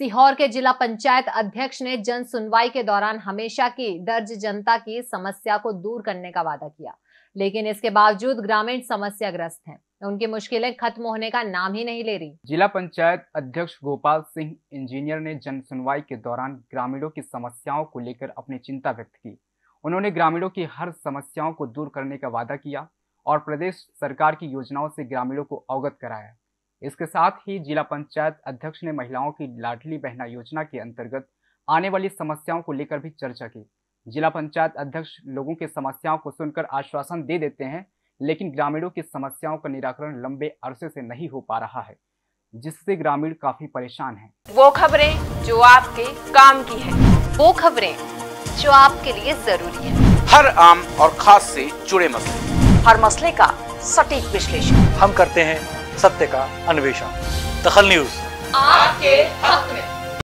सीहोर के जिला पंचायत अध्यक्ष ने जन सुनवाई के दौरान हमेशा की दर्ज जनता की समस्या को दूर करने का वादा किया, लेकिन इसके बावजूद ग्रामीण समस्याग्रस्त हैं। उनकी मुश्किलें खत्म होने का नाम ही नहीं ले रही। जिला पंचायत अध्यक्ष गोपाल सिंह, इंजीनियर ने जन सुनवाई के दौरान ग्रामीणों की समस्याओं को लेकर अपनी चिंता व्यक्त की। उन्होंने ग्रामीणों की हर समस्याओं को दूर करने का वादा किया और प्रदेश सरकार की योजनाओं से ग्रामीणों को अवगत कराया। इसके साथ ही जिला पंचायत अध्यक्ष ने महिलाओं की लाडली बहना योजना के अंतर्गत आने वाली समस्याओं को लेकर भी चर्चा की। जिला पंचायत अध्यक्ष लोगों की समस्याओं को सुनकर आश्वासन दे देते हैं लेकिन ग्रामीणों की समस्याओं का निराकरण लंबे अरसे से नहीं हो पा रहा है जिससे ग्रामीण काफ़ी परेशान हैं। वो खबरें जो आपके काम की है वो खबरें जो आपके लिए ज़रूरी है। हर आम और खास से जुड़े मसले। हर मसले का सटीक विश्लेषण। हम करते हैं सत्य का अन्वेषण। दखल न्यूज़। आपके हक में।